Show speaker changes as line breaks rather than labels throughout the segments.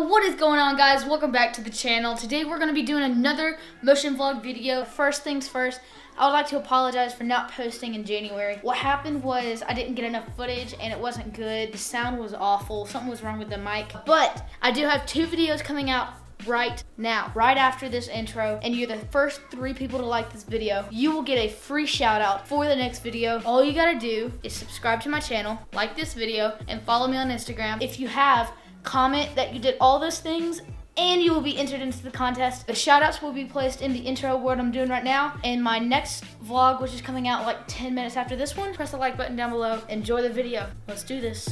What is going on guys? Welcome back to the channel. Today we're going to be doing another motion vlog video. First things first, I would like to apologize for not posting in January. What happened was I didn't get enough footage and it wasn't good. The sound was awful. Something was wrong with the mic. But I do have two videos coming out right now, right after this intro, and you're the first three people to like this video, you will get a free shout out for the next video. All you gotta do is subscribe to my channel, like this video, and follow me on Instagram. If you have, comment that you did all those things and you will be entered into the contest. The shout outs will be placed in the intro what I'm doing right now. In my next vlog, which is coming out like 10 minutes after this one, press the like button down below. Enjoy the video. Let's do this.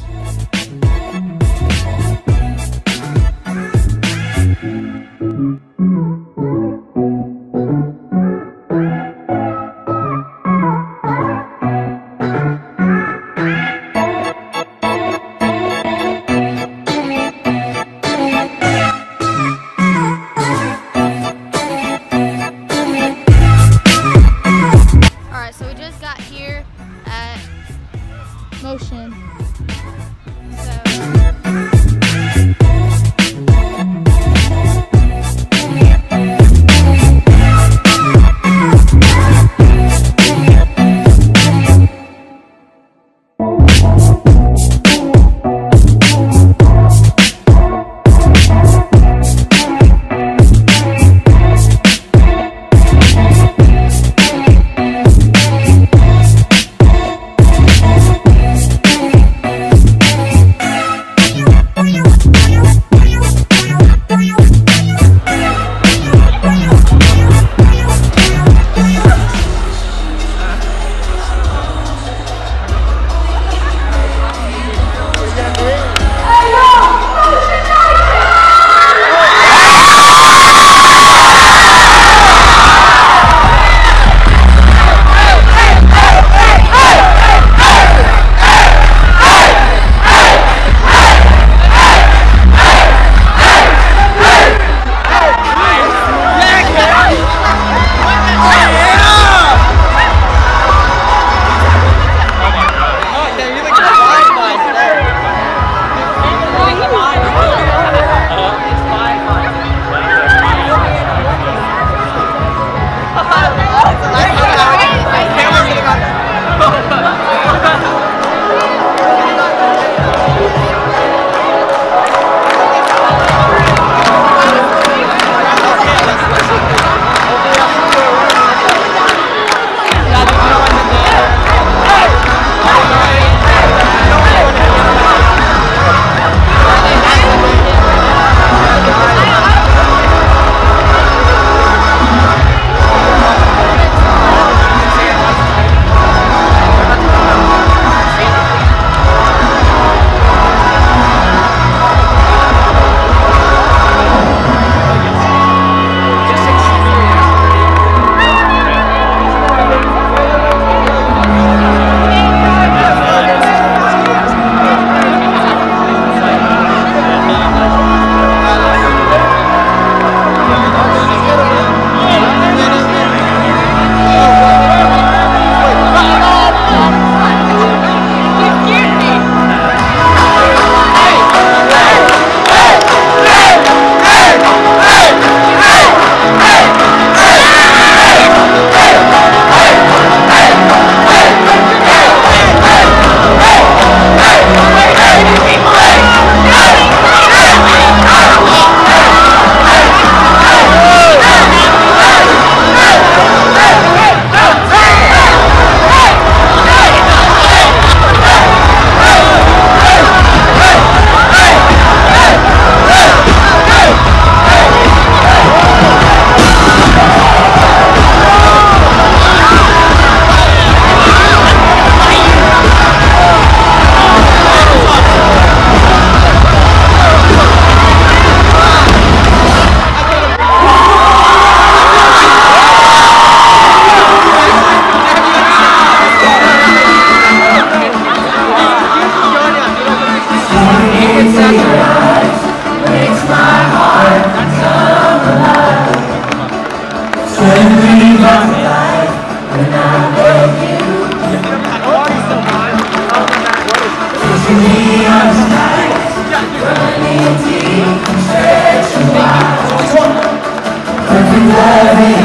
neve.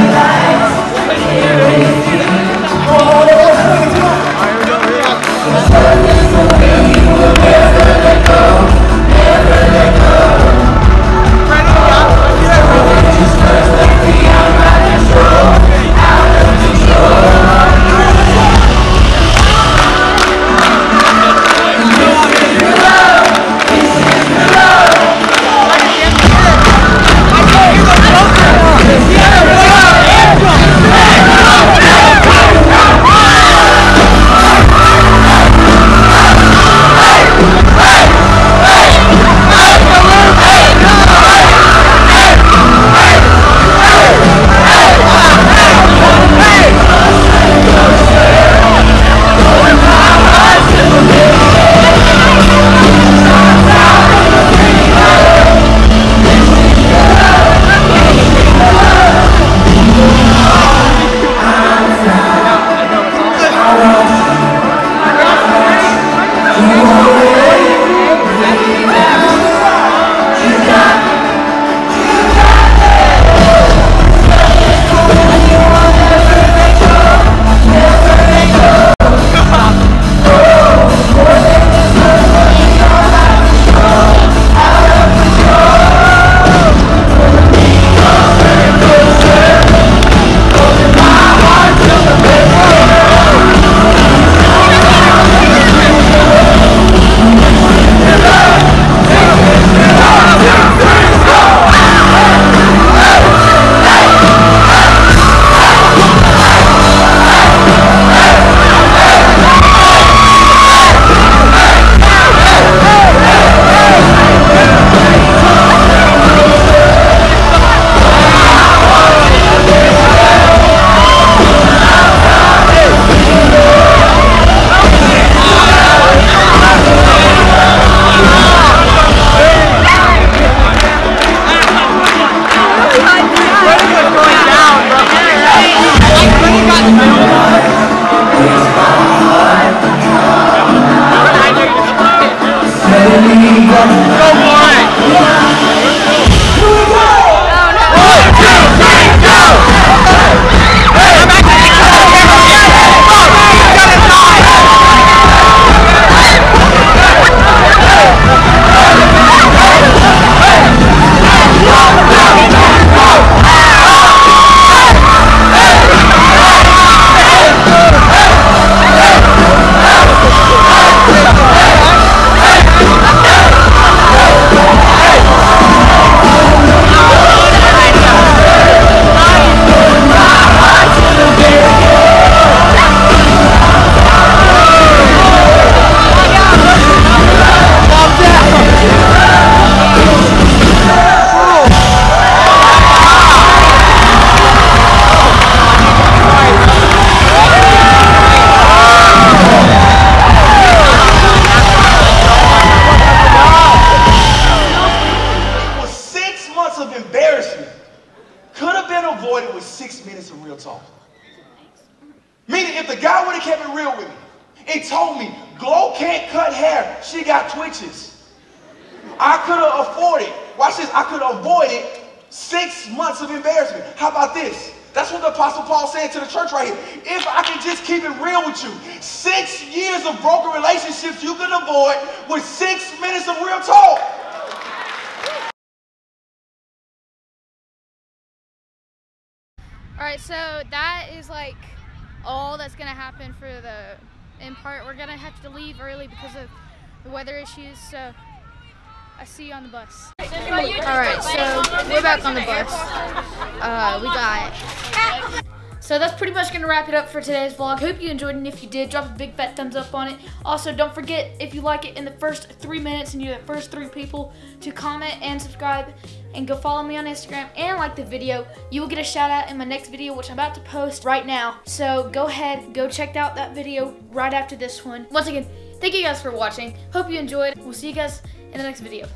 Real with me told me, Glow can't cut hair, she got twitches. I could have afforded, watch this, I could have avoided six months of embarrassment. How about this? That's what the Apostle Paul said to the church right here. If I can just keep it real with you, six years of broken relationships you can avoid with six minutes of real talk.
All right, so that is like all that's gonna happen for the in part. We're gonna have to leave early because of the weather issues. So I see you on the bus. All right, so we're back on the bus. Uh, we got. So that's pretty much gonna wrap it up for today's vlog. Hope you enjoyed, and if you did, drop a big fat thumbs up on it. Also, don't forget if you like it in the first three minutes, and you're the first three people to comment and subscribe, and go follow me on Instagram and like the video. You will get a shout out in my next video, which I'm about to post right now. So go ahead, go check out that video right after this one. Once again, thank you guys for watching. Hope you enjoyed. We'll see you guys in the next video.